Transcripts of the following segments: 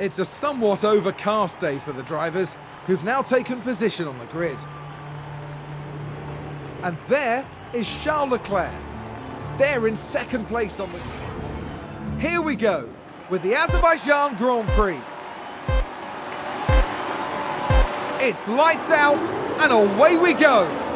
It's a somewhat overcast day for the drivers, who've now taken position on the grid. And there is Charles Leclerc. They're in second place on the grid. Here we go with the Azerbaijan Grand Prix. It's lights out and away we go.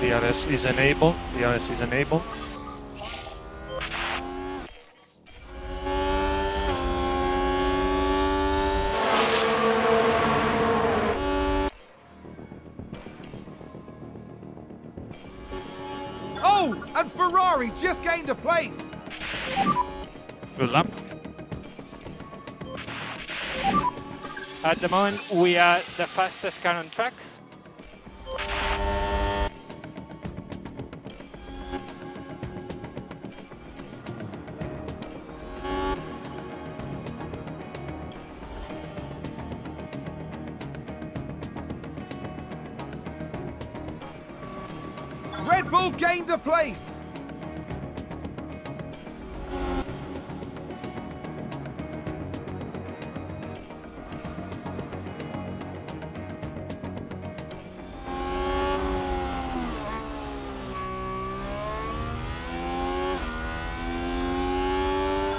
DRS is enabled. DRS is enabled. Oh, and Ferrari just gained a place. Good lap. At the moment, we are the fastest car on track. Red Bull gained a place.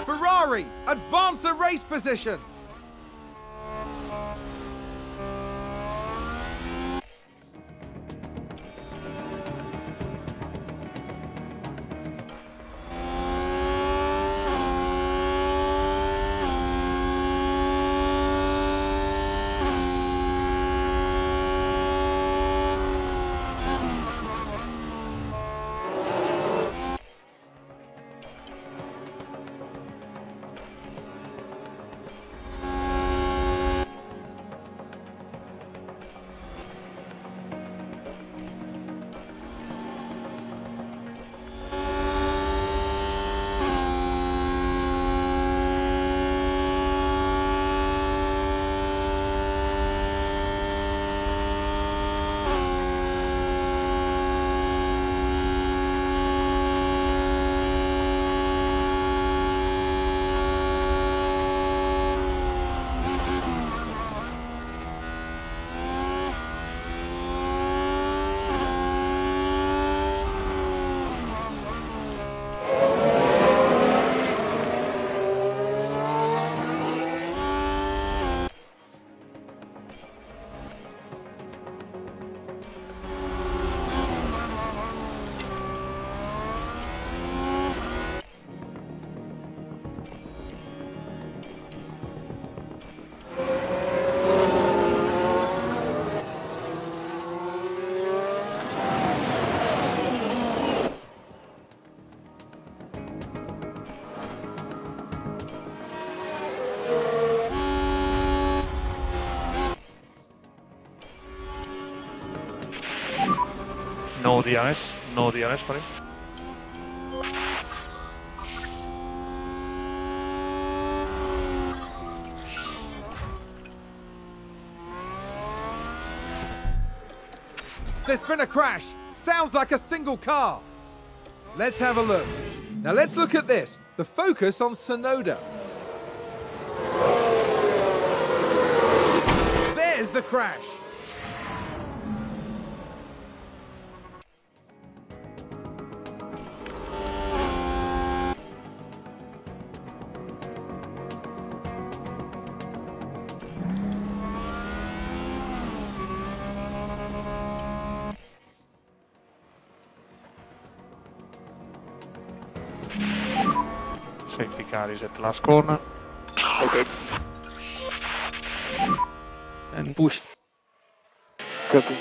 Ferrari advance the race position. No DRS. No DRS for him. There's been a crash. Sounds like a single car. Let's have a look. Now let's look at this. The focus on Tsunoda. There's the crash. Safety car is at the last corner. Okay. And push. Copy.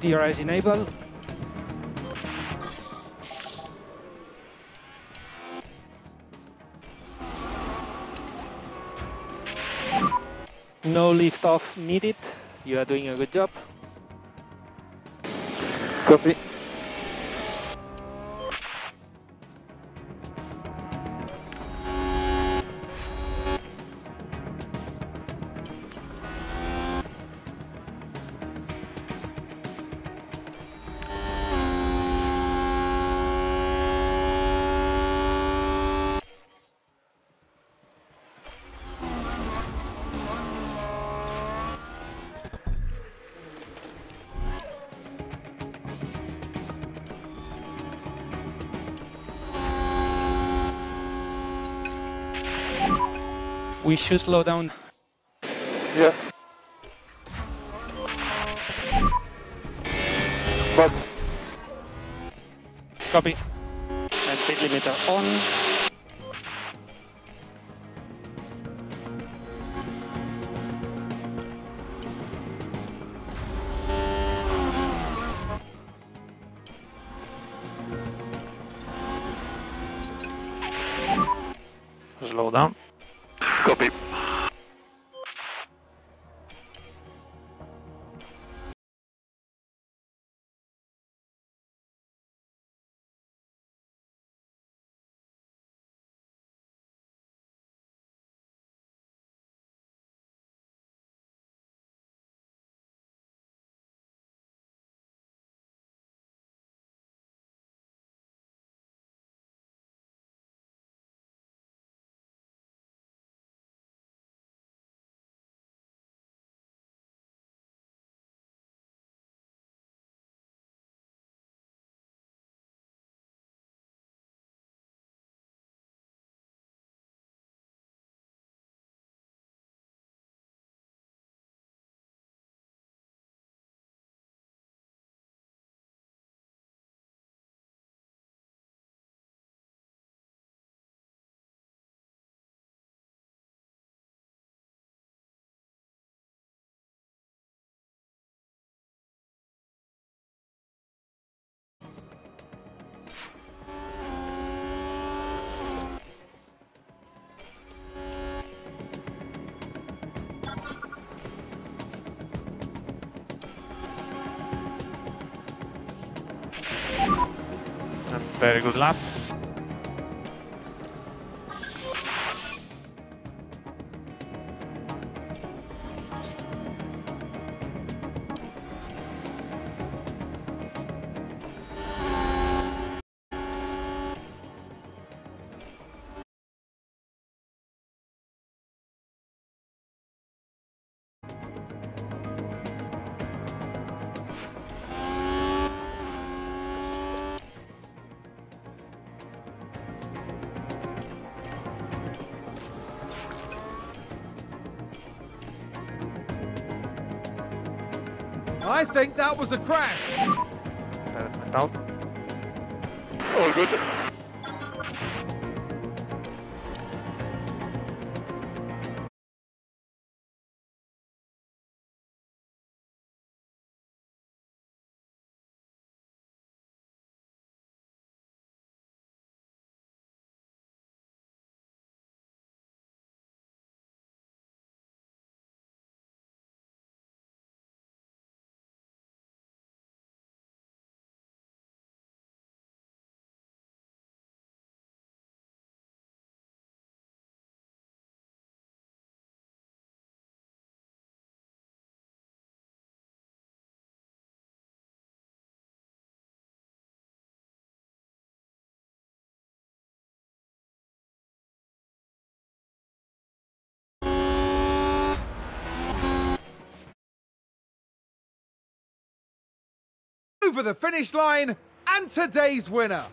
DRS enabled. No lift off needed. You are doing a good job. Copy. We should slow down. Yeah. But Copy. And speed limiter on. Copy. Very good lap. I think that was a crash. Out. All good. Over the finish line and today's winner.